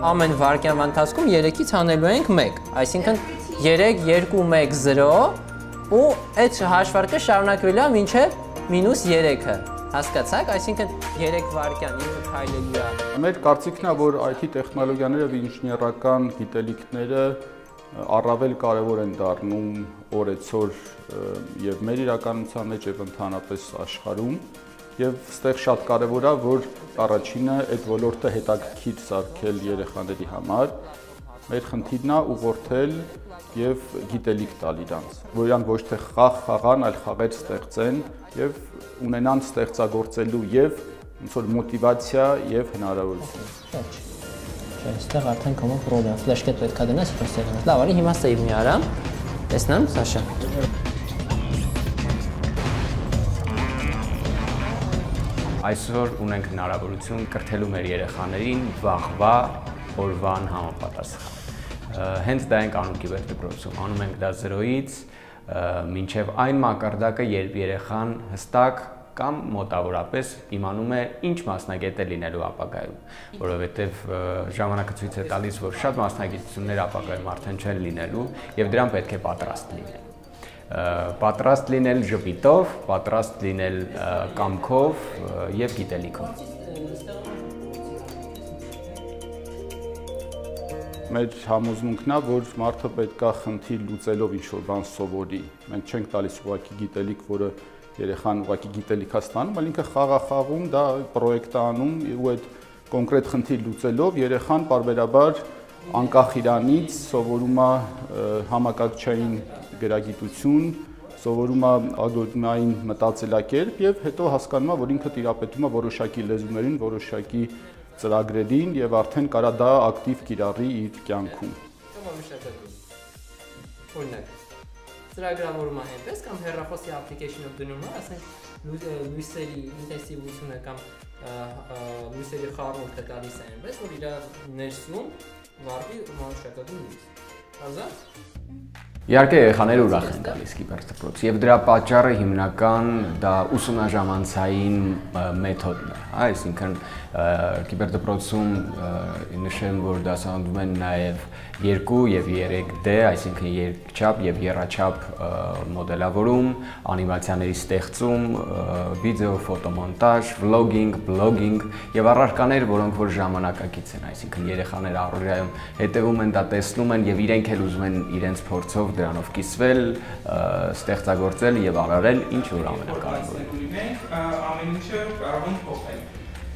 Ամեն վարքյան ընթացքում 3-ից անելու ենք 1, այսինքն 3 2 1 0 ու այդ հաշվարկը շարունակվելու է մինչև -3-ը։ Հասկացաք, այսինքն 3 վարքյան ինքը քայլելու է։ Մեր կարծիքն է, որ IT տեխնոլոգիաները եւ ինժեներական գիտելիքները առավել կարևոր են դառնում օրեցօր եւ մեր իրականության մեջ եւ ընդհանրապես աշխարհում եւ ստեղ շատ կարեւոր է որ առաջինը այդ ոլորտը հետաքրքիր սարքել երեխաների համար մեր խնդիրն է ուղղորդել եւ գիտելիք տալ իրանց որ իրանք ոչ թե խաղ խաղան այլ խաղեր ստեղծեն եւ ունենան ստեղծագործելու եւ ոնց որ մոտիվացիա եւ հնարավորություն Ոչ Չէ, այստեղ արդեն կոմո պրոբլեմ։ Ֆլեշկետ պետքա դնես, հետո ստեղ դնես։ Լավ, արի հիմա save մի արա։ Տեսնեմ, Սաշա։ Այսօր ունենք հնարավորություն կրթելու մեր երեխաներին վաղվա օրվան համապատասխան։ Հենց դա ենք անում կիբերդպրոցում։ Անում ենք դա 0-ից մինչև այն մակարդակը, երբ երեխան հստակ կամ մոտավորապես իմանում է ինչ մասնագետ է լինելու ապագայում, որովհետև ժամանակը ցույց է տալիս, որ շատ մասնագիտություններ ապագայում արդեն չեն լինելու եւ դրան պետք է պատրաստ լինել պատրաստ լինել ժպիտով, պատրաստ լինել կամքով եւ գիտելիքով։ Մեր համոզմունքն է, որ մարդը պետքա խնդիր լուծելով ինչ-որ բան սովորի։ Մենք չենք տալիս ուղակի գիտելիք, որը երեխան ուղակի գիտելիքա ստանում, այլ ինքը խաղախաղում, դա պրոյեկտ անում ու այդ կոնկրետ խնդիր լուծելով երեխան parberabar անկախ իրանից սովորում է համակարգչային գրագիտություն, սովորում է ալգորիթմային մտածելակերպ եւ հետո հասկանում է, որ ինքը տիրապետում է որոշակի լեզուներին, որոշակի ծրագրերին եւ արդեն կարա դա ակտիվ կիրառի իր կյանքում։ Օրինակ ծրագրավորումը այնպես կամ հեռախոսի application-ով դնում է, ասենք լույսերի ինտենսիվությունը կամ լույսերի խառնուրդը տալիս է այնպես, որ իր ներսում վառվի մանուշակագույն լույս։ Հազար Իհարկե երեխաները ուրախ են գալիս կիբերդպրոց եւ դրա պատճառը հիմնական դա ուսումնաժամանցային մեթոդն է, այսինքն կիբերդպրոցում նշեմ, որ դասավանդում են նաեւ 2 եւ 3D, այսինքն երկչափ եւ եռաչափ մոդելավորում, անիմացիաների ստեղծում, վիդեո ֆոտոմոնտաժ, վլոգինգ, բլոգինգ եւ առարկաներ, որոնք որ ժամանակակից են, այսինքն երեխաները առօրյայում հետևում են դա տեսնում են եւ իրենք էլ ուզում են իրենց փորձով դրանով կիսվել, ստեղծագործել եւ արարել, ինչ որ ամենակարևորը։ Ամեն ինչը կարող ենք փոխել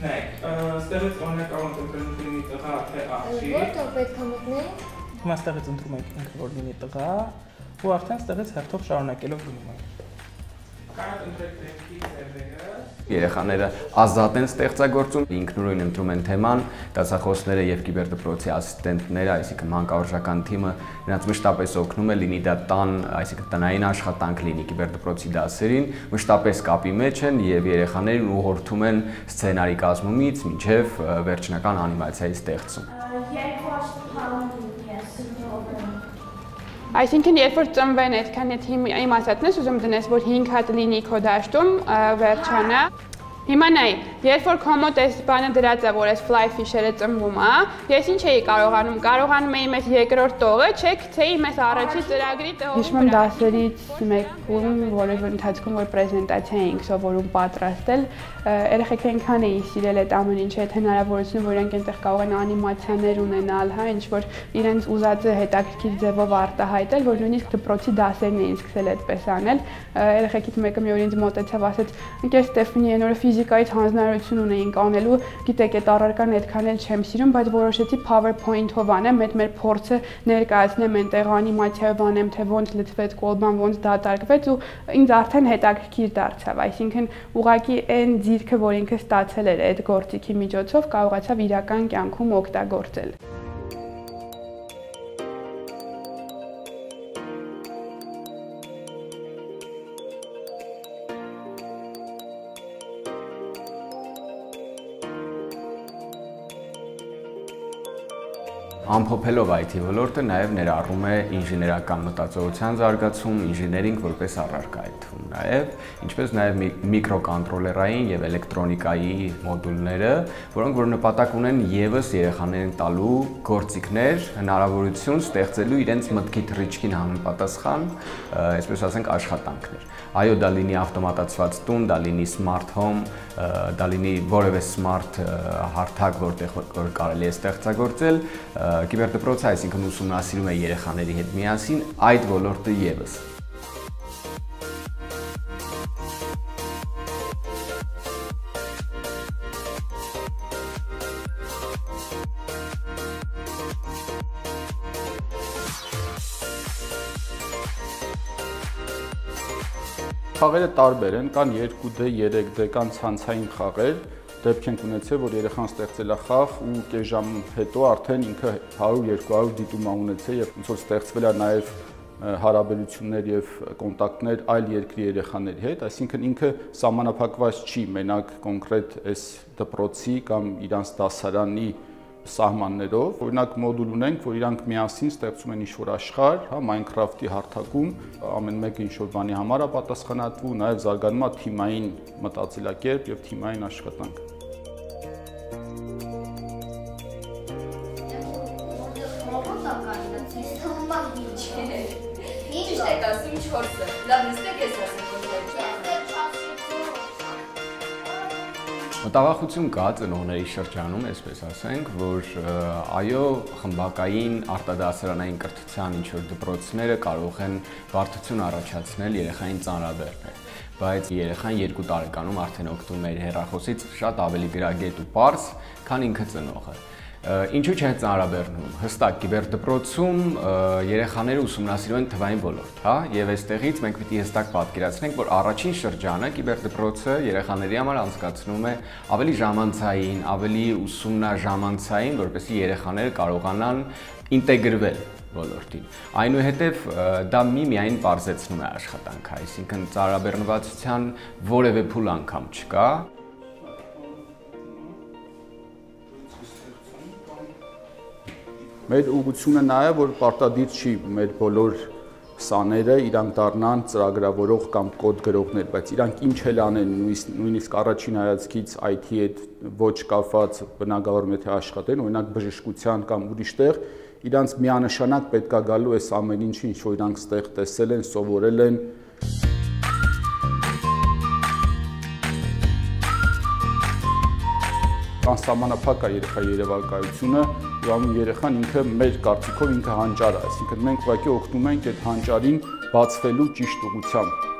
նայեք, ստեղից օրինակ կարող ենք ընտրել մի տղա թե աղջի։ Որտեղ պետք է մտնենք Հիմա ստեղից ընտրում ենք ինքը որ լինի տղա ու արդեն ստեղից հերթով շարունակելով լինում ենք։ Երեխաները ազատ են ստեղծագործում, ինքնուրույն ընտրում են թեման, դասախոսները եւ կիբերդպրոցի ասիստենտները, այսինքն մանկավարժական թիմը նրանց մշտապես օգնում է լինի դա տան, այսինքն տնային աշխատանք լինի կիբերդպրոցի դասերին, մշտապես կապի մեջ են եւ երեխաներին ուղղորդում են սցենարի կազմումից մինչեւ վերջնական անիմացիայի ստեղծում։ Այսինքն երբ որ ծնվեն այդքան այդ իմ ասածնես ուզում դնես որ 5 հատ լինի քո դաշտում վերջանա Հիմա նայ, երբ որ քո մոտ այս բանը դրած է, որ այս fly fish-երը ծնվում է, ես ինչ էի կարողանում, կարողանում էի մեզ երկրորդ տողը, չեք, ցեի մեզ առաջի ծրագրի տողը։ Հիշում եմ դասերից մեկում, որը ընթացքում որ պրեզենտացիա էինք սովորում պատրաստել, երեխեքները այնքան էին սիրել այդ ամեն ինչը, այդ հնարավորությունը, որ իրենք այնտեղ կարող են անիմացիաներ ունենալ, հա, ինչ որ իրենց ուզածը հետաքրքիր ձևով արտահայտել, որ նույնիսկ դպրոցի դասերն էին սկսել այդպես անել։ Երեխեքից մեկը մի օր ինձ մոտեցավ, ասեց. «Ընկեր Ստեֆանի, այն օրը ֆիզիկայից հանձնարարություն ունեինք անելու, գիտեք, այդ առարկան այդքան էլ չեմ սիրում, բայց որոշեցի PowerPoint-ով անեմ, այդ մեր փորձը ներկայացնեմ այնտեղ անիմացիայով անեմ, թե ոնց լցվեց կոլբան, ոնց դատարկվեց ու ինձ արդեն հետաքրքիր դարձավ, այսինքն ուղակի այն ձիրքը, որ ինքը ստացել էր այդ գործիքի միջոցով, կարողացավ իրական կյանքում օգտագործել։ Ամփոփելով IT ոլորտը նաև ներառում է ինժեներական մտածողության զարգացում, ինժեներինգ որպես առարկա այդ թվում նաև, ինչպես նաև միկրոկոնտրոլերային եւ էլեկտրոնիկայի մոդուլները, որոնք որ նպատակ ունեն եւս երեխաներին տալու գործիքներ, հնարավորություն ստեղծելու իրենց մտքի թռիչքին համապատասխան, այսպես ասենք, աշխատանքներ։ Այո, դա լինի ավտոմատացված տուն, դա լինի smart home, դա լինի որևէ smart հարթակ, որտեղ որ կարելի է ստեղծագործել, կիբերդպրոցը, այսինքն ուսումնասիրում է երեխաների հետ միասին այդ ոլորտը եւս։ Խաղերը տարբեր են, կան 2D, 3D, կան ցանցային խաղեր, դեպք ենք ունեցել, որ երեխան ստեղծել է խաղ ու կես ժամ հետո արդեն ինքը 100-200 դիտում է ունեցել եւ ոնց որ ստեղծվել է նաեւ հարաբերություններ եւ կոնտակտներ այլ երկրի երեխաների հետ, այսինքն ինքը սահմանափակված չի մենակ կոնկրետ այս դպրոցի կամ իրանց դասարանի սահմաններով։ Օրինակ մոդուլ ունենք, որ իրանք միասին ստեղծում են ինչ-որ աշխարհ, հա, Minecraft-ի հարթակում, ամեն մեկը ինչ-որ բանի համար է պատասխանատվու, նաև զարգանում է թիմային մտածելակերպ եւ թիմային աշխատանք։ Ինչ եք ասում 4-ը։ Լավ, նստեք ես ասեմ Մտավախություն կա ծնողների շրջանում, այսպես ասենք, որ այո, խմբակային արտադասարանային կրթության ինչ որ դպրոցները կարող են բարդություն առաջացնել երեխային ծանրաբեռնել բայց երեխան 2 տարեկանում արդեն օգտվում է հեռախոսից շատ ավելի գրագետ ու པարս, քան ինքը ծնողը։ Ինչու՞ չէ ծանրաբեռնում։ Հստակ կիբերդպրոցում երեխաները ուսումնասիրում են թվային ոլորտ, հա, եւ այստեղից մենք պիտի հստակ պատկերացնենք, որ առաջին շրջանը կիբերդպրոցը երեխաների համար անցկացնում է ավելի ժամանցային, ավելի ուսումնաժամանցային, որպեսզի երեխաները կարողանան ինտեգրվել ոլորտին։ Այնուհետև դա մի միայն բարձեցնում է աշխատանքը, այսինքն ծառաբեռնվածության որևէ փուլ անգամ չկա, Մեր ուղղությունը նա է, որ պարտադիր չի մեր բոլոր սաները իրանք դառնան ծրագրավորող կամ կոդ գրողներ, բայց իրանք ինչ էլ անեն, նույնիսկ առաջին հայացքից IT-ի հետ ոչ կապված բնակավարում եթե աշխատեն, օրինակ բժշկության կամ ուրիշտեղ, իրանք միանշանակ պետքա գալու այս ամեն ինչը, ինչ որ իրանք ստեղ տեսել են, սովորել են, անսահմանափակ է երեխա երևակայությունը ուրեմն երեխան ինքը մեր կարծիքով ինքը հանճար է, այսինքն մենք ուղղակի օգնում ենք այդ հանճարին բացվելու ճիշտ ուղղությամբ։